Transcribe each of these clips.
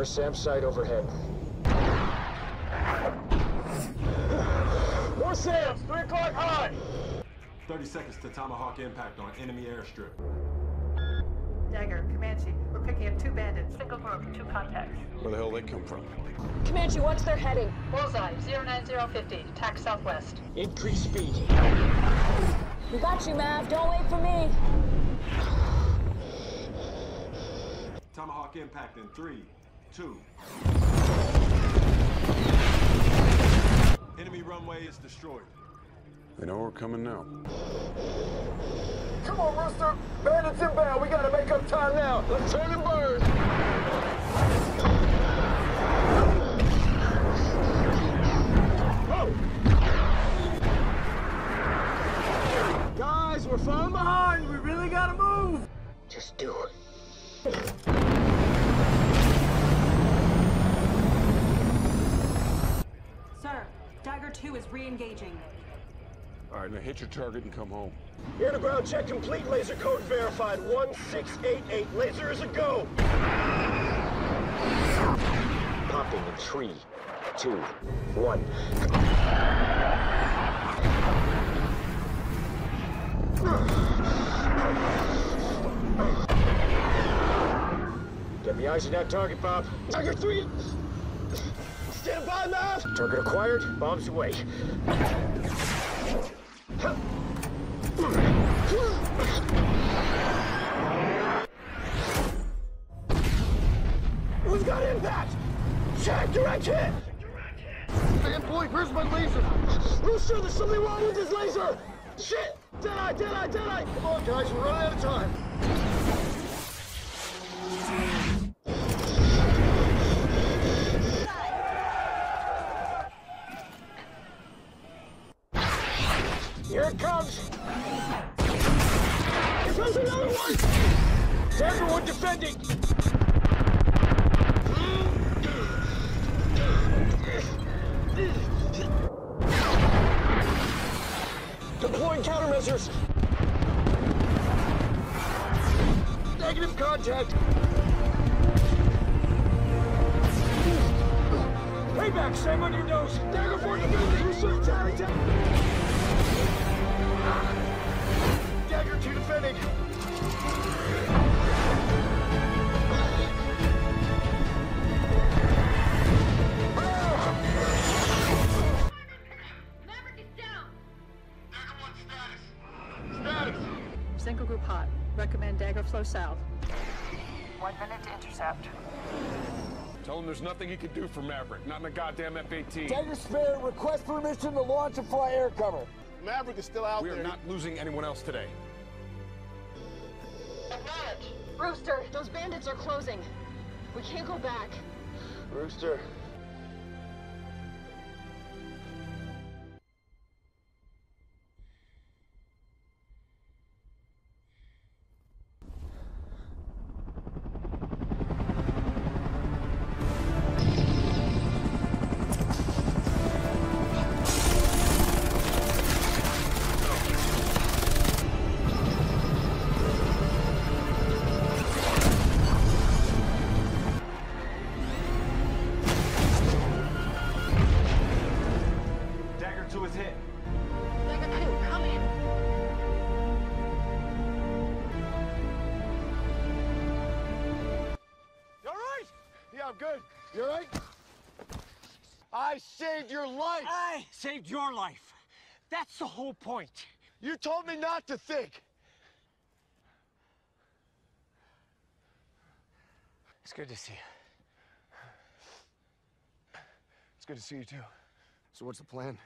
First SAM site overhead. More SAMs! Three o'clock high! 30 seconds to Tomahawk impact on enemy airstrip. Dagger, Comanche, we're picking up two bandits. Single group, two contacts. Where the hell they come from? Comanche, what's their heading? Bullseye, 09050, tack southwest. Increase speed. We got you, Mav. Don't wait for me. Tomahawk impact in three, two. Enemy runway is destroyed. They know we're coming now. Come on, Rooster! Bandits inbound! We gotta make up time now! Let's turn and burn! Guys, we're falling behind! We really gotta move! Just do it. Sir, Dagger 2 is re-engaging. All right, now hit your target and come home. Air to ground check complete. Laser code verified. 1688. Laser is a go. Popping in three, two, one. Get me eyes on that target, Bob. Tiger three. Stand by. Target acquired. Bombs away. We've got impact! Check, direct hit! Fanboy, where's my laser? Rooster, there's something wrong with this laser! Shit! Deadeye, deadeye, deadeye! Come on, guys, we're running out of time. Defending! Deploying countermeasures! Negative contact! Payback, SAM on your nose! Dagger 4 defending! Research, tally, tally! Dagger 2 defending! Single group hot. Recommend Dagger flow south. One minute to intercept. Tell him there's nothing he can do for Maverick, not in a goddamn F-18. Dagger Spare, request permission to launch and fly air cover. Maverick is still out We there. We are not losing anyone else today. Rooster, those bandits are closing. We can't go back. Rooster. I'm good. You all right? I saved your life. I saved your life. That's the whole point. You told me not to think. It's good to see you. It's good to see you too. So what's the plan?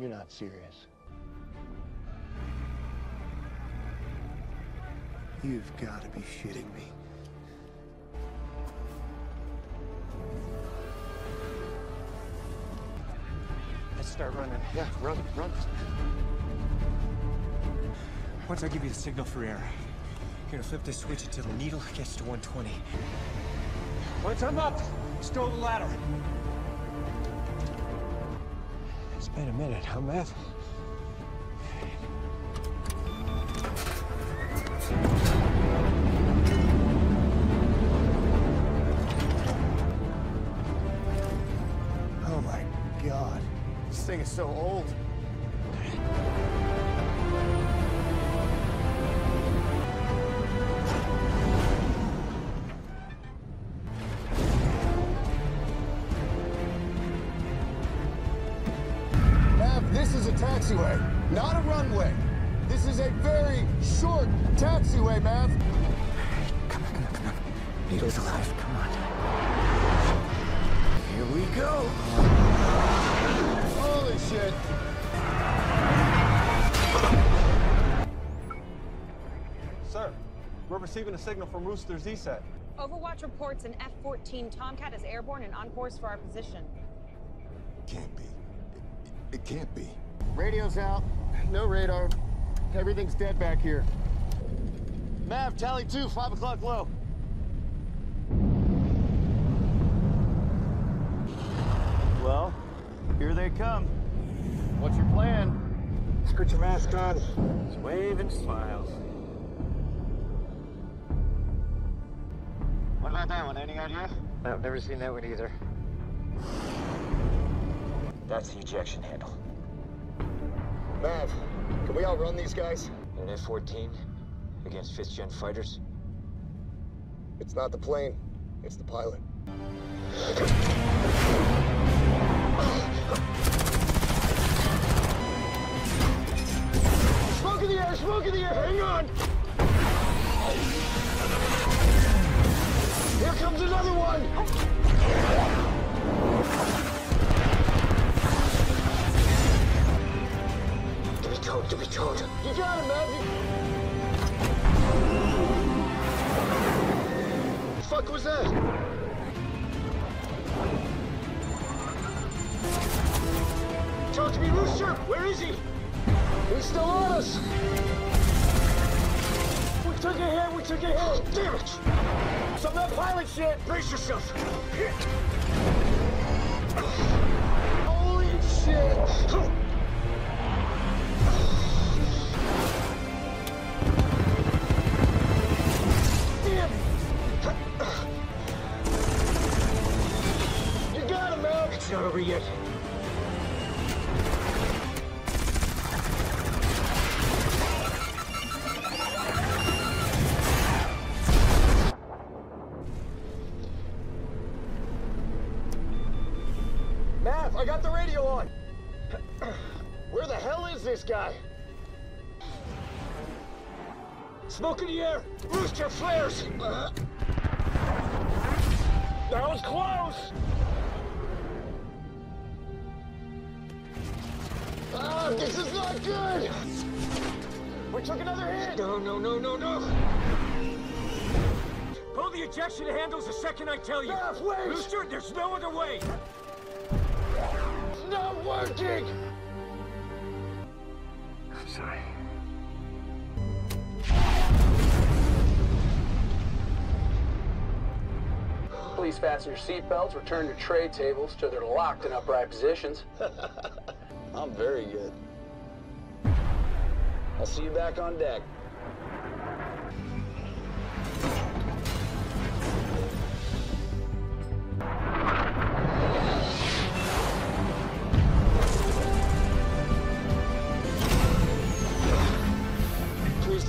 You're not serious. You've got to be shitting me. Let's start running. Yeah, run, run. Once I give you the signal for air, you're gonna flip this switch until the needle gets to 120. Once I'm up, stow the ladder. It's been a minute, huh, Matt? So old. Mav, this is a taxiway, not a runway. This is a very short taxiway, Mav. Come on, come on, come on. Needle's alive. Come on. Here we go. Holy shit. Sir, we're receiving a signal from Rooster Z-Set. Overwatch reports an F-14 Tomcat is airborne and on course for our position. Can't be. It, it can't be. Radio's out. No radar. Everything's dead back here. Mav, tally two, five o'clock low. Well, here they come. What's your plan? Just put your mask on. Just wave and smile. What about that one? Any idea? I've never seen that one either. That's the ejection handle. Mav, can we outrun these guys? In an F-14 against fifth-gen fighters. It's not the plane, it's the pilot. Smoke in the air! Smoke in the air! Hang on! Here comes another one! To be towed, to be towed. You got him, man! The fuck was that? Talk to me, Rooster! Where is he? He's still on us! We took a hit, we took a hit! Damn it! Some of that pilot shit! Brace yourself! Holy shit! Mav, I got the radio on. Where the hell is this guy? Smoke in the air! Rooster flares! Uh, that was close! Ah, this is not good! We took another hit! No, no, no, no, no! Pull the ejection handles the second I tell you! Mav, wait! Rooster, there's no other way! It's not working! I'm sorry. Please fasten your seatbelts, return your tray tables till they're locked in upright positions. I'm very good. I'll see you back on deck.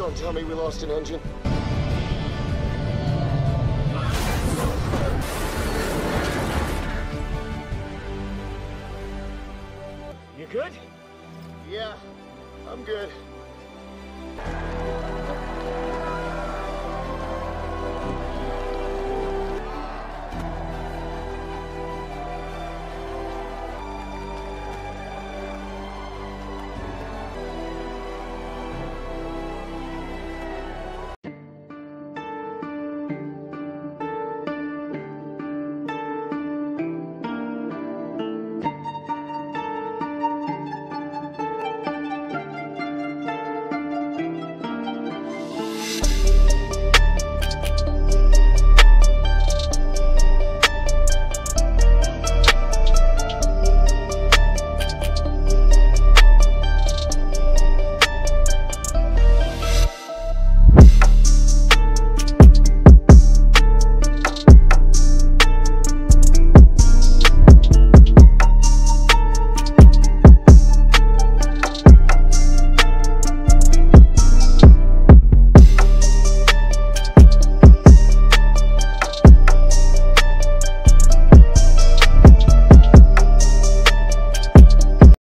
Don't tell me we lost an engine. You good? Yeah, I'm good.